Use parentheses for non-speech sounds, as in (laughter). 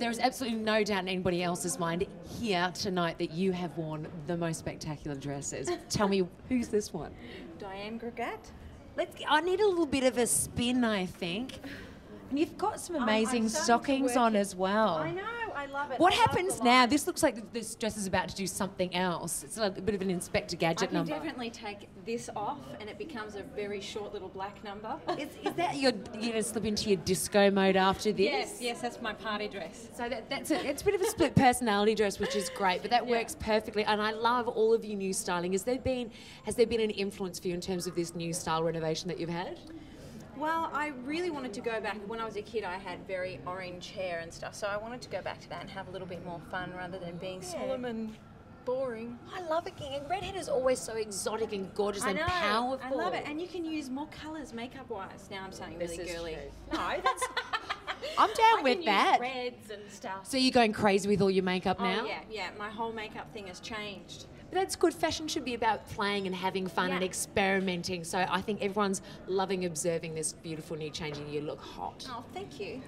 there is absolutely no doubt in anybody else's mind here tonight that you have worn the most spectacular dresses. (laughs) Tell me, who's this one? Diane Gregat. Let's. I need a little bit of a spin, I think. And you've got some amazing stockings on as well. I know, I love it. What I happens now? This looks like this dress is about to do something else. It's like a bit of an Inspector Gadget I can number. definitely take this off and it becomes a very short little black number. Is, is that your, you're going to slip into your disco mode after this? yes, yes, that's my party dress. So that, that's a, it's a bit of a split personality dress, which is great, but that Yeah. works perfectly. And I love all of your new styling. Has there been has there been an influence for you in terms of this new style renovation that you've had? Well, I really wanted to go back. When I was a kid, I had very orange hair and stuff, so I wanted to go back to that and have a little bit more fun rather than being solemn and boring. I love it. And redhead is always so exotic and gorgeous I and powerful. I love it, and you can use more colours makeup wise. Now I'm sounding This really is girly. true. (laughs) No, that's. I'm down with that. Reds and stuff. So you're going crazy with all your makeup Oh, now? yeah, yeah. My whole makeup thing has changed. But that's good. Fashion should be about playing and having fun and experimenting. So I think everyone's loving observing this beautiful new changing you look hot. Oh, thank you.